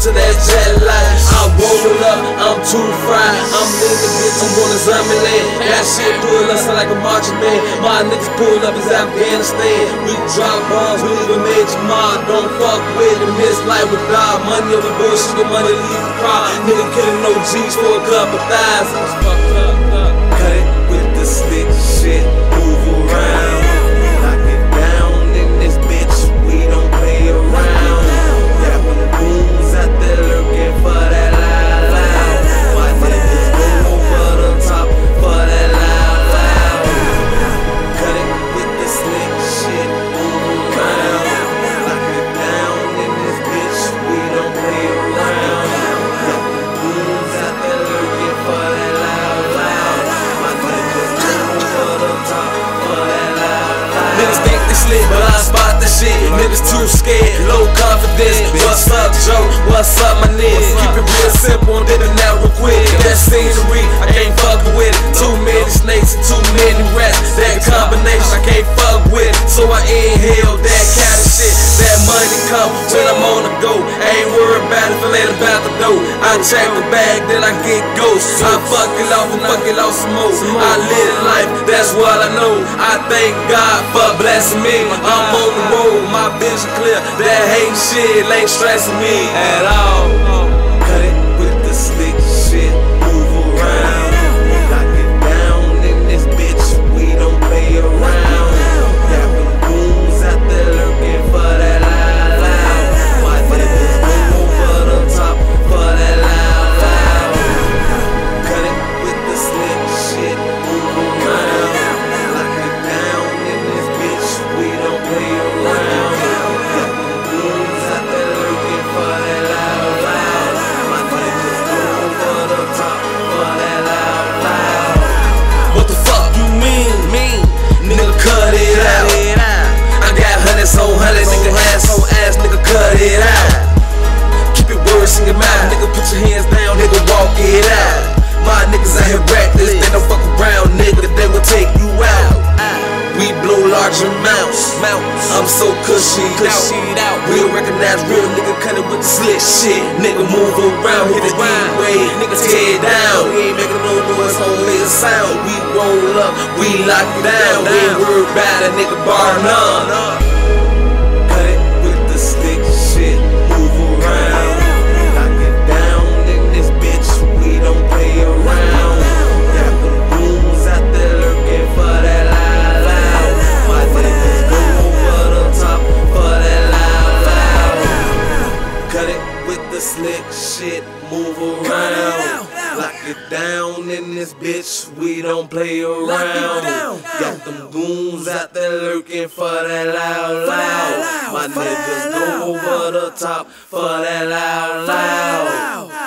to that jet light. I roll up, I'm too fried. I'm living the bitch, I'm going to zombie. That shit pull us like a marching man. My niggas pull up is Afghanistan. We drop bombs, we leave a major mob. Don't fuck with it, miss life with God. Money over bullshit, your money leave the crowd. Nigga killing no G's for a couple thousand. Niggas too scared, low confidence. What's up, Joe? What's up, my nigga? Keep it real simple and it now real quick. That scenery, I can't fuck with it. Too many snakes and too many rats. That combination, I can't fuck with it. So I inhale that kind of shit. That money come when I'm on the go. I ain't worried about it I check the bag, then I get ghosts. I fuck it off and fuck it off some more. I live life, that's what I know. I thank God for blessing me. I'm on the road, my vision clear. That hate shit ain't stressing me at all. Mouth, nigga, put your hands down, nigga, walk it out. My niggas out here reckless, they don't fuck around, nigga, they will take you out. We blow large amounts. I'm so cushy out. Real recognize real nigga cut it with the slick shit. Nigga move around, hit the E-way, nigga tear down. We ain't making no noise, don't a sound. We roll up, we lock it down. We ain't worried about a nigga bar none. It down in this bitch, we don't play around. Got them goons out there lurking for that loud, loud. My niggas go over the top for that loud, loud.